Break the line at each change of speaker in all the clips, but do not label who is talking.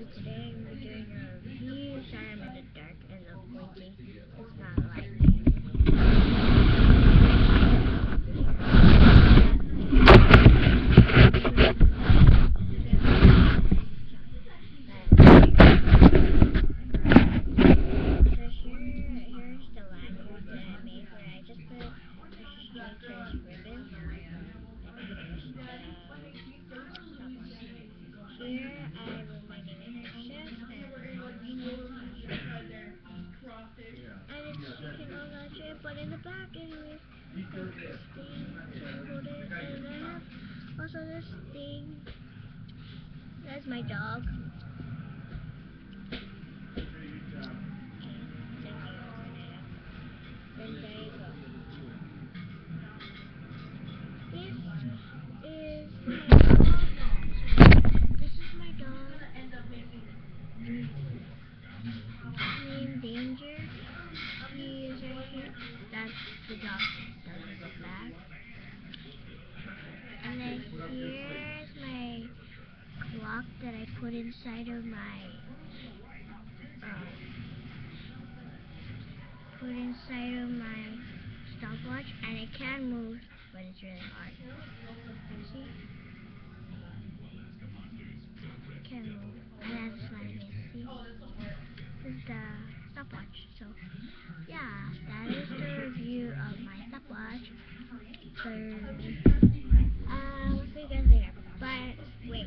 So today we're doing a review. Sorry in the dark and the pointy. It's not here, in the back anyways, this thing it, also this thing. That's my dog. Then there you go. This is my This is my dog. Named Danger. He is right here. That's the dog that was in the back. And then here's my clock that I put inside of my um, put inside of my stopwatch and it can move but it's really hard. See? Can move. And that's it. See? This is the stopwatch. So yeah, that is the review of my stopwatch. So uh, we'll see you guys later. But wait.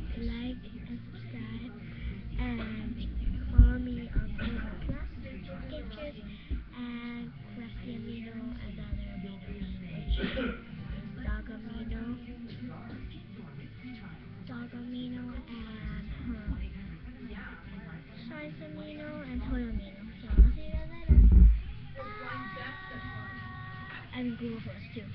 like and subscribe, and follow me on Google Plus, Skechers, and Crafty Amino and other which Dog Amino, Dog Amino, and hmm, huh, Science Amino, and Toy Amino. So I'll see you guys later. Bye. And Google Plus too.